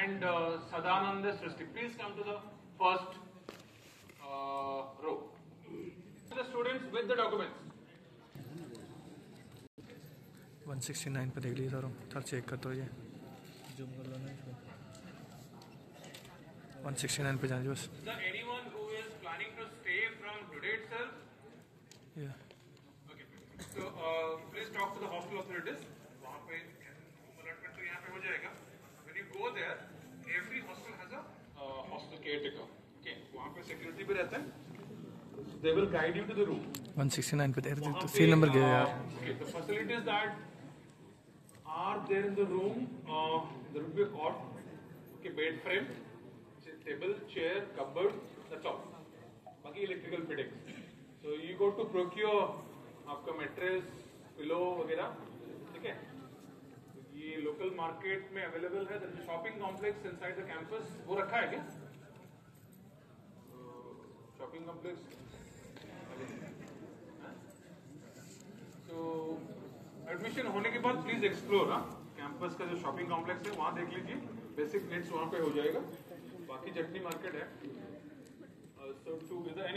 and uh, Sadananda Srishti. Please come to the first uh, row. The students with the documents. 169 पे देख लीजिए sir sir check कर तो ये zoom कर लो ना इसको 169 पे जाइए बस anyone who is planning to stay from today itself? ये Okay. So uh, please talk to the hostel authorities. वहाँ पे home allotment तो यहाँ पे हो जाएगा. When you go there, every hostel has a uh, hostel caretaker. Okay. वहाँ पे security भी रहता है. They will guide you to the room. 169 पे देख वहाँ तो पे, सील नंबर गया यार uh, Okay. The facilities that are there in the room, uh, there will be a cot, okay, bed frame, table, chair, cupboard. That's all. बाकी electrical fittings. So you go to procure आपका mattress, pillow वगैरह, ठीक है? ये local market में available है. A shopping complex inside the campus. वो रखा है क्या? Complex. So, एडमिशन होने के बाद प्लीज़ एक्सप्लोर हाँ. कैंपस का जो शॉपिंग कॉम्प्लेक्स है वहाँ देख लीजिए. बेसिक नीड्स वहाँ पे हो जाएगा. बाकी चटनी मार्केट है. एनी